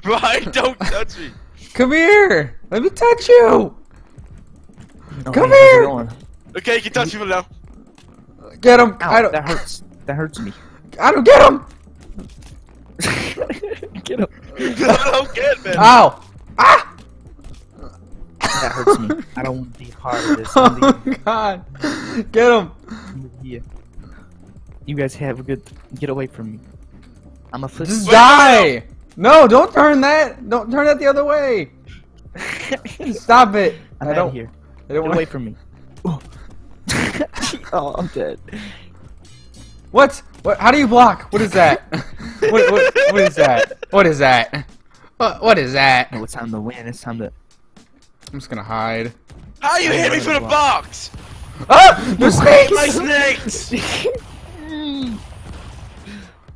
Brian, don't touch me. Come here. Let me touch you. Oh, Come hey, here! Okay, you can touch people now. Get him. Ow, I don't. that hurts. That hurts me. I don't get him. Get him. I don't get man. Ow. Ah. That hurts me. I don't want to be part of this. Oh God. Get him. I'm. You guys have a good. Get away from me. I'm a foot. Just Wait, die. No, don't turn that. Don't turn that the other way. Stop it. I'm I out don't. of here. I don't Get want. away from me. oh, I'm dead. What? What? How do you block? What is that? what, what? What is that? What is that? What? What is that? No, it's time to win. It's time to. I'm just gonna hide. How you hit me from the box? Ah! There's My snakes!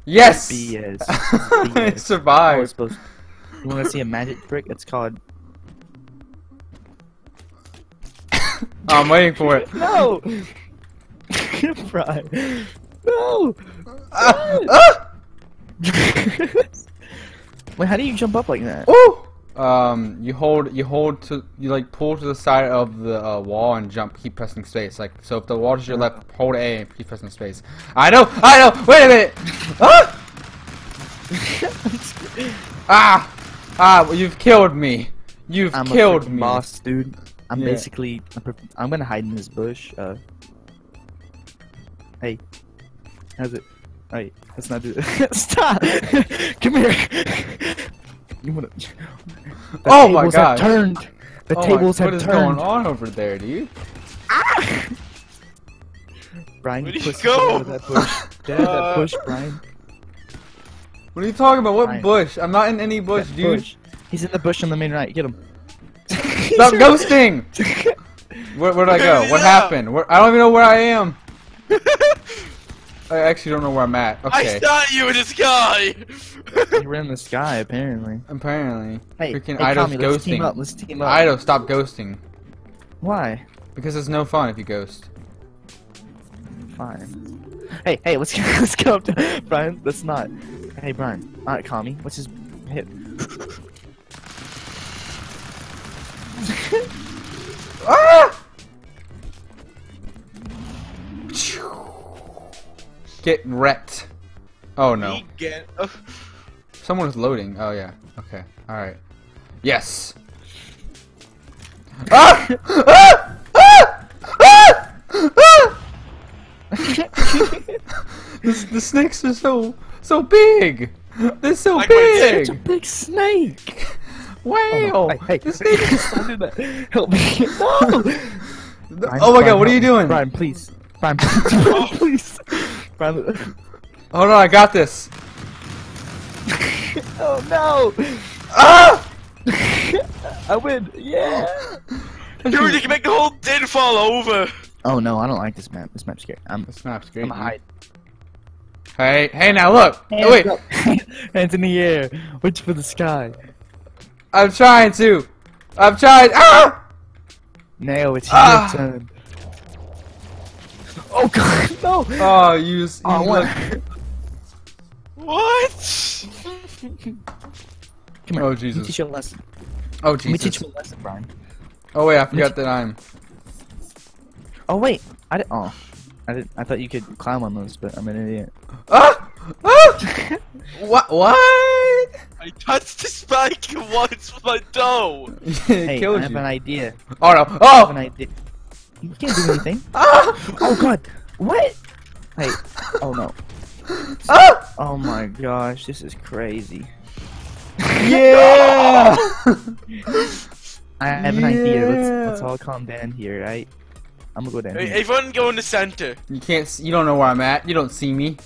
Yes! BS. BS. I was survived. supposed. You want to see a magic trick? It's called. Oh, I'm waiting for it. No. Brian. No. Ah! Ah! Wait, how do you jump up like that? Ooh! Um, you hold, you hold to, you like pull to the side of the uh, wall and jump. Keep pressing space. Like so, if the wall is your left, hold A and keep pressing space. I know, I know. Wait a minute. Ah! ah! Ah! You've killed me. You've I'm killed me. boss, dude. I'm Yeah. basically. I'm, I'm gonna hide in this bush. Uh. Hey. How's it? Alright, let's not do this. Stop! Come here! You wanna. The Oh my God. Turned! The Oh my- tables have What is turned! going on over there, dude? Brian, Where'd you he push go? out of that bush. Get out of Uh, that bush, Brian. What are you talking about? What Fine. bush? I'm not in any bush, That dude. bush. He's in the bush on the main right. Get him. Stop ghosting! Where, where did I go? What happened? Where, I don't even know where I am. I actually don't know where I'm at. I Okay. shot you in the sky! He ran in the sky, apparently. Apparently. Hey, Freaking hey, Ido's Tommy, let's team up. Let's team up. Ido, stop ghosting. Why? Because it's no fun if you ghost. Fine. Hey, hey, let's get, let's go up to Brian. That's not. Hey, Brian. All right, call me. What's his hit? Get wrecked. Oh no. Again. Oh, Someone is loading. Oh yeah. Okay. Alright. Yes. Ah! Ah! Ah! Ah! Ah! the, the snakes are so so big. They're so Like my Such a big. big snake. Wow. Hey, hey, The snake- don't do that. Help me. No. Brian, oh my Brian, god, what are you doing? Brian, please. Brian, please. please. Brian. Hold on, I got this. Oh no. Ah! I win. Yeah. Dude, you can make the whole din fall over! Oh no, I don't like this map. This map's scary. I'm. This map's great. I'm gonna hide. Hey, hey now look. Hands Oh, wait, up. Hands in the air. Reach for the sky. I'm trying to. I'm trying. Ah! Nail, it's Ah. your turn. Oh god, no! Oh, you. s- you Oh, I. What? Come here. Oh, Let me Jesus. teach you a lesson. Oh Jesus. Let me teach you a lesson, Brian. Oh wait, I forgot that I'm. Oh wait, I didn't. Oh, I didn't. I thought you could climb on those, but I'm an idiot. Ah! Ah! what? What? I touched the spike once with my toe! Hey, I killed have you. an idea. Oh no! I have an Oh! idea. You can't do anything. Ah! Oh god. What? Hey. Oh no. Ah! Oh my gosh, this is crazy. Yeah! I have an idea. Let's let's all calm down here, right? I'm gonna go down Hey, here. everyone go in the center. you can't. See, you don't know where I'm at. You don't see me.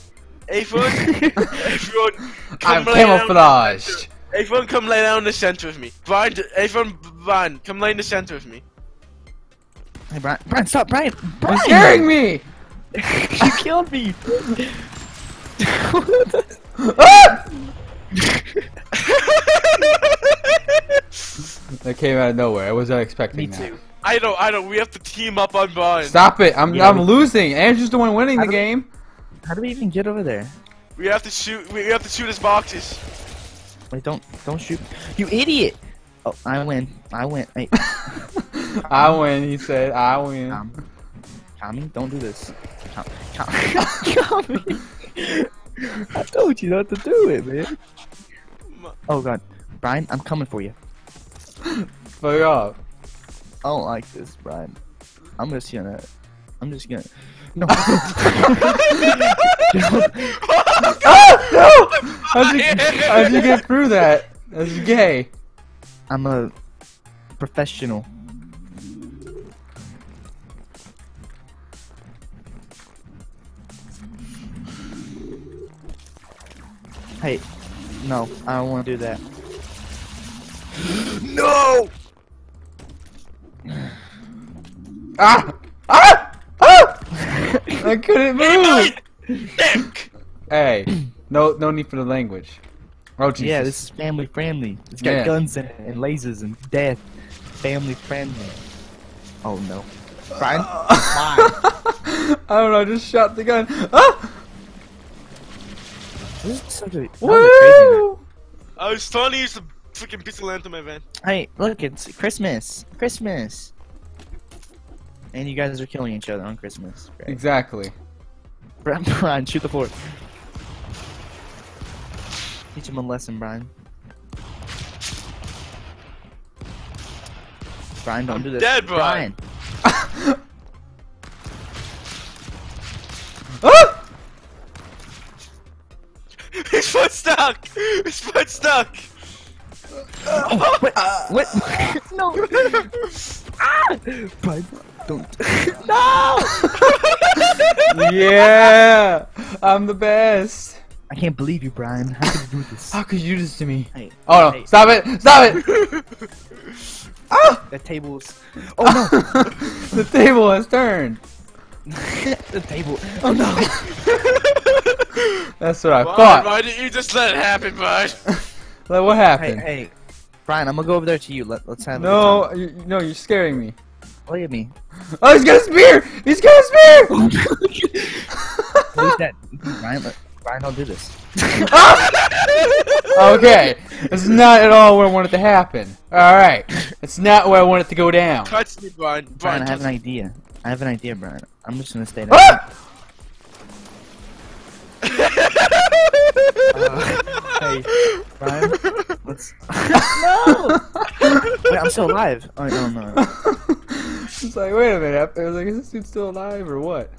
Everyone, everyone, I'm come lay down- camouflaged. Everyone come lay down in the center with me. Brian, everyone, Brian, come lay in the center with me. Hey Brian, Brian, stop, Brian! You're Brian! scaring me. you killed me! Ah! That came out of nowhere. I was not expecting that. me that. too. I don't, I don't. We have to team up on Brian. Stop it! I'm Yeah, I'm we- losing. Andrew's the one winning How the do we- game. How do we even get over there? We have to shoot. We have to shoot his boxes. Wait, don't don't shoot. You idiot! Oh, I win. I win. Hey, I win. He said, I win. um, Tommy, don't do this. Tom, Tom, Tommy. I told you not to do it, man. Oh god, Brian, I'm coming for you. Fuck off. I don't like this, Brian. I'm just gonna. I'm just gonna. No. Ah, no! How'd you, how'd you get through that? That's gay. I'm a professional. Hey, no, I don't want to do that. No! Ah! Ah! Ah! I couldn't Hey, move. mine! Nick! Hey, no, no need for the language. Oh Jesus. Yeah, this is family friendly. It's got Yeah. guns in it and lasers and death. Family friendly. Oh no. Brian? I don't know. I just shot the gun. Ah! This is such a, that was a crazy night. Woo! I was trying to use the freaking pistol into my van. Hey, look, it's Christmas. Christmas. And you guys are killing each other on Christmas. Great. Exactly. Brian, Brian, shoot the fort. Teach him a lesson, Brian. Brian, don't I'm do this. dead, Brian. Ah! Stuck! His foot stuck! Oh, what? what? no. ah! Brian, don't. no! yeah, I'm the best. I can't believe you, Brian. How could you do this? How could you do this to me? Hey, Oh no! hey, Stop it! Stop it! ah! the table's. Oh no! the table has turned. the table. Oh no! That's what I Brian, thought. why didn't you just let it happen, bud? Like, what happened? hey, Brian, I'm gonna go over there to you. Let, let's have. a no, you, no, you're scaring me. Look at me. Oh, he's got a spear! He's got a spear! Who's that? Brian, let, Brian, don't do this. okay, it's not at all where I want it to happen. Alright, it's not where I want it to go down. Touch me, Brian. Brian, Brian, I have an idea. I have an idea, Brian. I'm just gonna stay down. Ah! Uh, hey, Brian, let's. no! Wait, I'm still alive. Oh, no, no. it's like, wait a minute. I was like, is this dude still alive or what?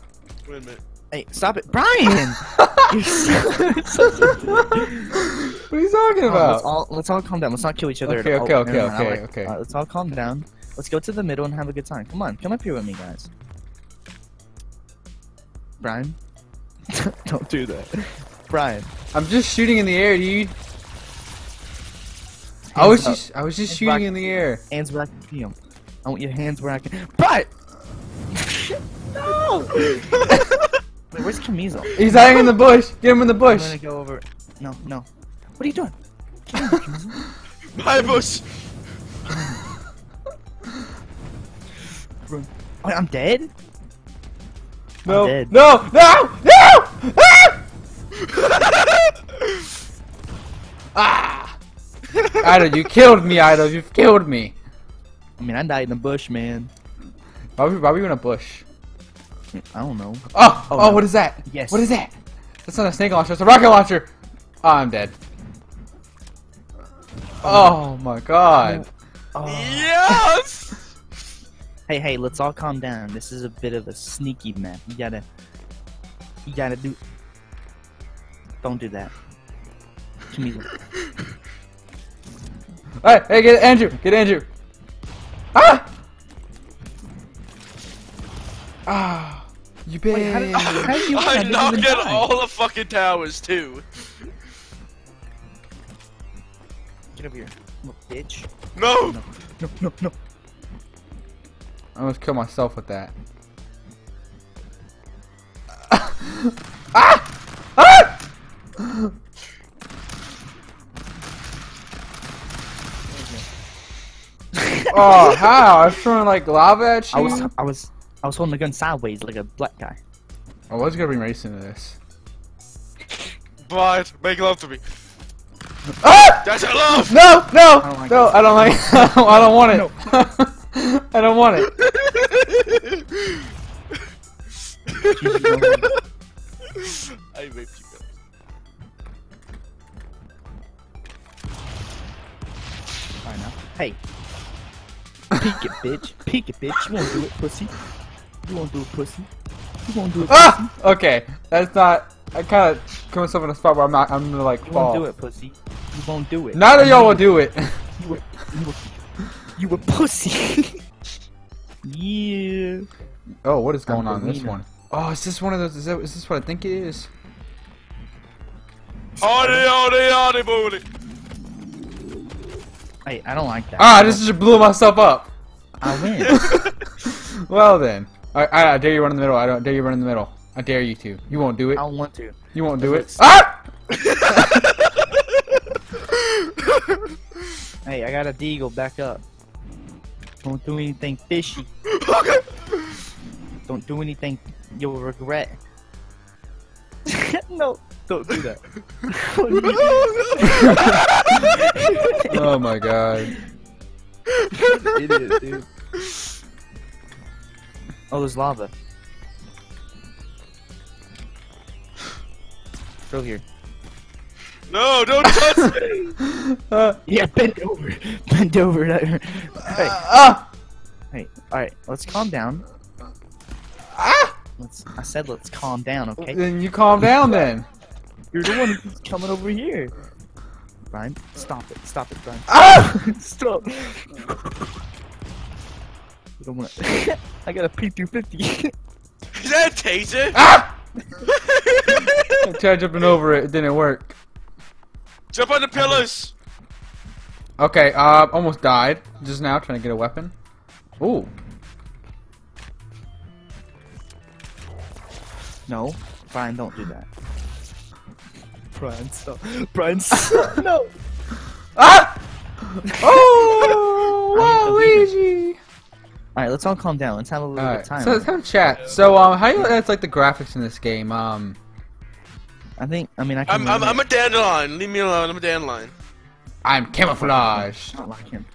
Wait a minute. Hey, stop it, Brian! You're so- such what are you talking about? let's all let's all calm down. Let's not kill each other. Okay, at okay, all. okay, No, no, no, okay, like- okay. uh, let's all calm down. Let's go to the middle and have a good time. Come on, come up here with me, guys. Brian, don't do that. Brian, I'm just shooting in the air, dude. I was up. just, I was just Hands shooting in the air. hands where I can see 'em. I want your hands where I can. But no! Wait, where's Camiso? He's hiding in the bush. Get him in the bush. I'm bush. gonna go over. No, no. What are you doing? Get. My bush! Wait, I'm dead. No, dead. no, no, no! Ah! Ido, you killed me, Ido. You've killed me. I mean, I died in the bush, man. Why were, why were you in a bush? I don't know. Oh, oh, Oh, no. what is that? Yes. What is that? That's not a snake launcher. It's a rocket launcher. Oh, I'm dead. Oh my god. Oh. Yes! Hey, hey, let's all calm down. This is a bit of a sneaky map. You gotta, gotta do. Don't do that. Camila. Alright, hey, get Andrew. Get Andrew. Ah! Ah. You bitch. Wait, how did, how did you? I knocked even out all the fucking towers, too. Get over here, little bitch. No! No, no, no, no. I almost killed myself with that. Ah! Ah! oh, how? I was throwing like lava at you. I was, I was, I was holding the gun sideways like a black guy. I was gonna bring race into this. But make love to me. Ah! That's our love! No, no, I don't like no, this. I don't like I don't want it. I don't want it. I raped you guys. Fine now. Hey. Peek it, bitch. Peek it, bitch. You won't do it, pussy. You won't do it, pussy. You won't do it, pussy. Ah! Okay, that's not. I kind of put myself in a spot where I'm not. I'm gonna like You won't do it, pussy. You won't do it. None of y'all will do it. You were, you were, you were pussy. yeah. Oh, what is going on in this one? Oh, is this one of those? Is, that, is this what I think it is? Hardy, hardy, hardy, booty. Hey, I don't like that. Ah, this just blew myself up. I win. Well then, I, I, I dare you run in the middle. I don't dare you run in the middle. I dare you to. You won't do it. I don't want to. You won't do it. Ah! Hey, I got a deagle. Back up. Don't do anything fishy. Don't do anything you'll regret. no, don't do that. What are you doing? Oh my god. Idiot, dude. Oh, there's lava. Go here. No, don't touch me! Uh, Yeah, bend over. Bend over. Hey, ah! hey. All right, let's calm down. Ah! Let's. I said let's calm down, okay? Then you calm down then. You're the one who's coming over here. Brian, stop it. Stop it, Brian. Ah! stop. You don't wanna. I got a P250. Is that a taser? Ah! I tried jumping over it. It didn't work. Jump on the pillars! Okay, uh, almost died just now trying to get a weapon. Ooh. No, Brian, don't do that. Brian, stop. Brian, stop. no. Ah! Oh, I Luigi! All right, let's all calm down. Let's have a little bit of time. so let's have a chat. So, um, how do you guys like the graphics in this game? Um, I think. I mean, I can. I'm, I'm, I'm a dandelion. Leave me alone. I'm a dandelion. I'm camouflage. Don't like him.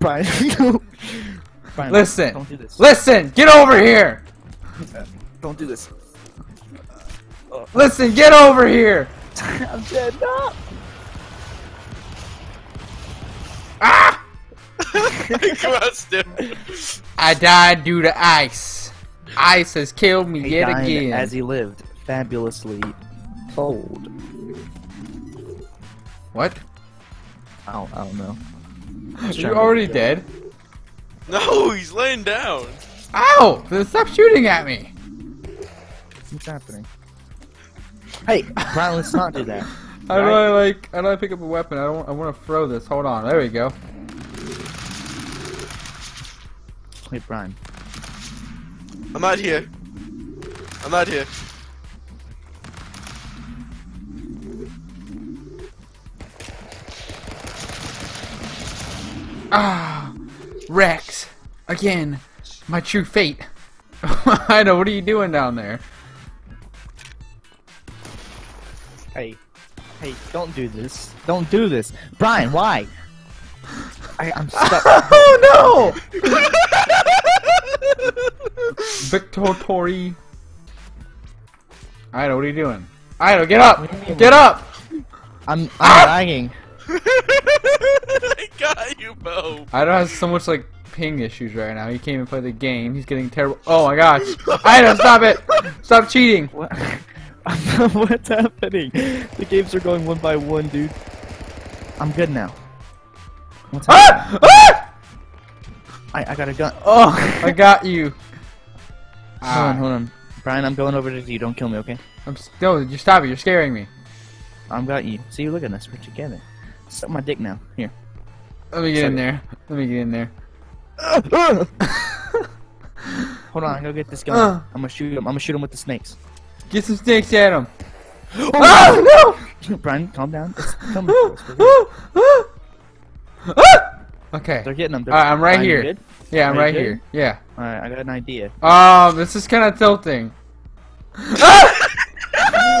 Brian, no. Brian, Listen. Don't do this. Listen, get over here. Don't do this. Listen, get over here. I'm dead. No. Ah! Come on, Step. I died due to ice. Ice has killed me He yet died again. as he lived, fabulously old. What? I don't, I don't know. You already dead? No, he's laying down. Ow! Stop shooting at me. What's happening? Hey, Brian, let's not do that. How do Right. I like? How do I pick up a weapon? I don't. I want to throw this. Hold on. There we go. Wait, Brian. I'm out here. I'm out here. Ah, Rex. Again, my true fate. I know. What are you doing down there? Hey, hey, don't do this. Don't do this, Brian. Why? I, I'm stuck. oh no! Victor Tori. Ido, what are you doing? Ido, get up! What do mean? Get up! I'm, I'm Ah! lagging. I got you, Bo. Ido has so much like ping issues right now. He can't even play the game. He's getting terrible. Oh my gosh! Ido, stop it! Stop cheating! What? What's happening? The games are going one by one, dude. I'm good now. What's happening? Ah! Ah! I, I got a gun. Oh, I got you. Hold on, Ah, hold on. Brian, I'm going over to you. Don't kill me, okay? I'm still. You stop it. You're scaring me. I've got you. See, you look at us. We're together. Suck my dick now. Here. Let me get in Sorry. there. Let me get in there. Hold on, I gotta get this gun. Uh. I'm gonna shoot him. I'm gonna shoot him with the snakes. Get some sticks at him. Oh, Ah, Brian, calm down. It's coming no! for us. We're good. Ah. Okay. They're getting them. They're, Alright, I'm right Brian, here. Yeah, I'm Are right good? here. Yeah. Alright, I got an idea. Um, this is kind of tilting. ah!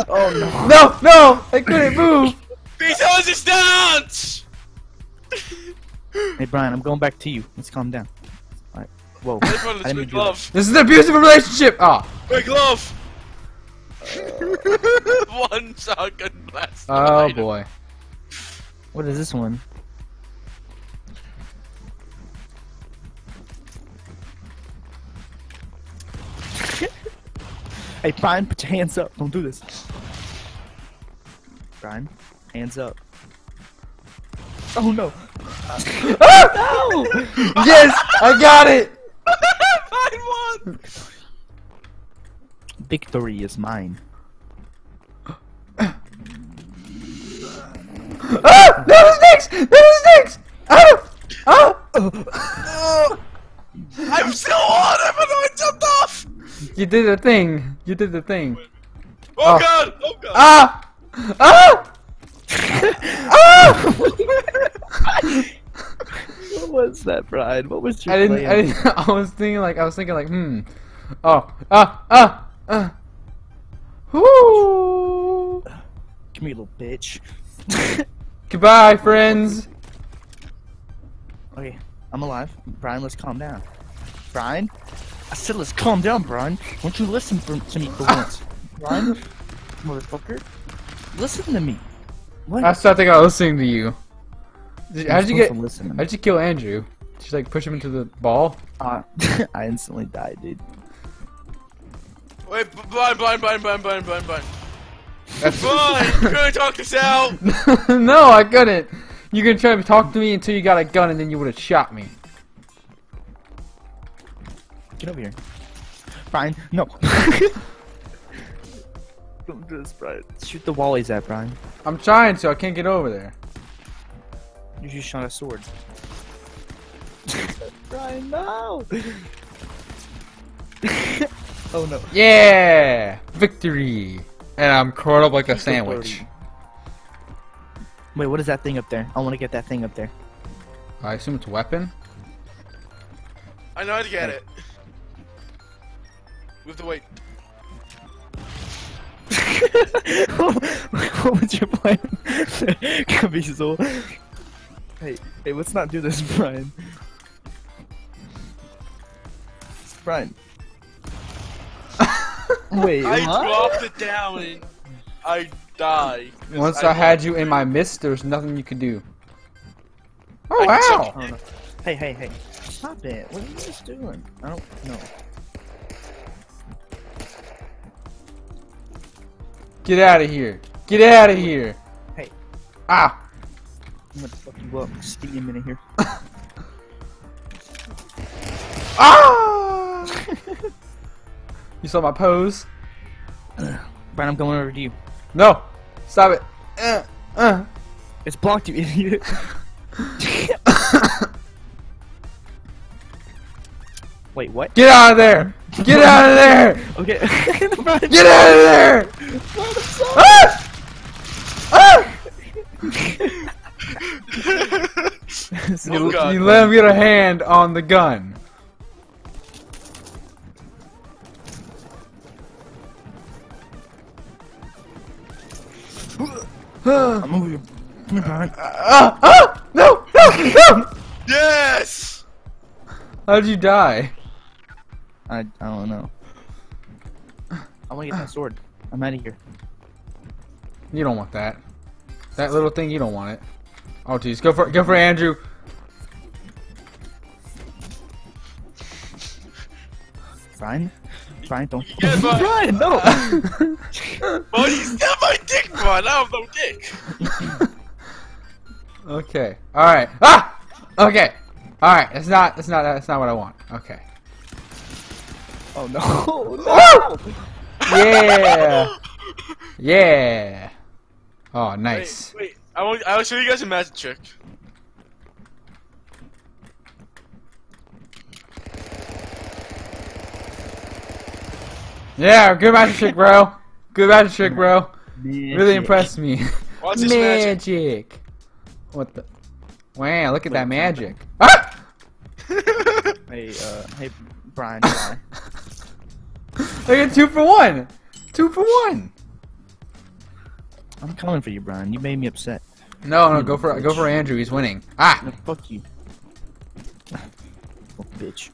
Oh no. No, no! I couldn't move! He's on Resistance! Hey Brian, I'm going back to you. Let's calm down. Alright. Whoa. I found I a didn't mean to do glove. This is an abusive relationship. Ah. My glove! One shotgun blast. Oh Item. boy. What is this one? hey Brian, put your hands up. Don't do this. Brian, hands up. Oh no. Ah! no! Yes, I got it. I won! Victory is mine. Ah! That was next. That was next. Ah! Ah! I'm still on even though I jumped off! You did the thing. You did the thing. Oh, Oh. god! Oh god! Ah! Ah! ah! What was that, Brian? What was your I didn't. I didn't. I was thinking like I was thinking like hmm. Oh. Ah. Ah. Ah. Whoo. Come here, little bitch. Goodbye, friends. okay, I'm alive. Brian, let's calm down. Brian? I said let's calm down, Brian. Won't you listen for, to me for once? Brian? Motherfucker? Listen to me. What? I started thinking I was listening to you. Did, how'd you get? to listen to me. How'd you kill Andrew? Did you like push him into the ball? Uh, I instantly died, dude. Wait, b- blind, blind, blind, blind, blind, blind, blind. That's Blind! You couldn't talk this out! no, I couldn't. You could try to talk to me until you got a gun, and then you would have shot me. Get over here. Brian, no. Don't do this, Brian. Shoot the wall he's at, Brian. I'm trying to. I can't get over there. You just shot a sword. Brian, no! oh no. Yeah, victory. And I'm curled up like a sandwich. Wait, what is that thing up there? I want to get that thing up there. I assume it's a weapon. I know how to get it. With the weight. what was your plan? Caviezel. Hey, hey, let's not do this, Brian. Brian. Wait, I what? dropped it down and I die. 'Cause Once I, had you in my midst, there was nothing you could do. Oh I wow! Oh, no. Hey, hey, hey. Stop it. What are you guys doing? I don't know. Get out of here! Get out of here! Hey. Ah! I'm gonna fuck you up. Just give me a minute here. Ah! you saw my pose? Brian, I'm going over to you. No! Stop it! Uh, uh. It's blocked, you idiot. Wait, what? Get out of there! Get out of there! Okay. Get out of there! Ah! Ah! So- You, Oh, God. you let him get a hand on the gun. I'm over here. Come here, Brian. ah, no, no, no! Yes! How'd you die? I, I don't know. I want to get that sword. I'm out of here. You don't want that. That little thing, you don't want it. Oh, jeez, go for go for Andrew. Brian? Brian, don't. Yeah, but- Brian, no! But he's still my dick, bud. I have no dick. okay, all right. Ah, okay, all right. That's not that's not that's not what I want. Okay. oh no! Woo! Yeah. Yeah. Oh, nice. Wait, wait. I want. I'll show you guys a magic trick. Yeah, good magic trick, bro. Good magic trick, bro. Really impressed me. Watch this magic. magic. What the? Wow, look at that magic. Ah! Hey, uh, hey, Brian, Brian. I got two for one. Two for one. I'm coming for you, Brian. You made me upset. No, no, go for go for Andrew. He's winning. Ah, No, fuck you. Oh, bitch.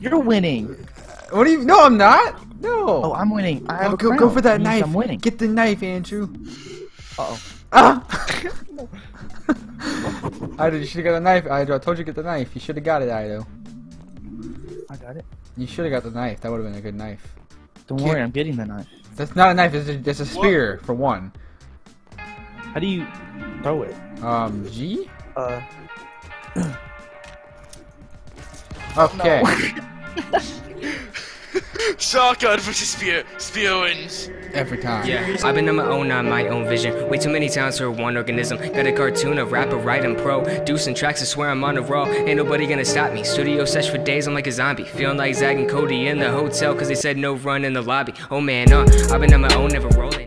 You're winning. What do you? No, I'm not. No. Oh, I'm winning. I have Oh, a go, crown. go for that Means knife. I'm winning. Get the knife, Andrew. Uh-oh. Ah! Ido, you should have got the knife. Ido, I told you to get the knife. You should have got it, Ido. I got it. You should have got the knife. That would have been a good knife. Don't Can't- worry, I'm getting the knife. That's not a knife. It's a, it's a spear for one. How do you throw it? Um, G. Uh, Okay. Shotgun versus spear. Spear wins. Every time. Yeah, I've been on my own, on my own vision. Way too many towns for one organism. Got a cartoon, a rapper, writing pro. Deucing tracks, I swear I'm on a roll. Ain't nobody gonna stop me. Studio sesh for days, I'm like a zombie. Feeling like Zack and Cody in the hotel, cause they said no run in the lobby. Oh man, uh, I've been on my own, never rolling.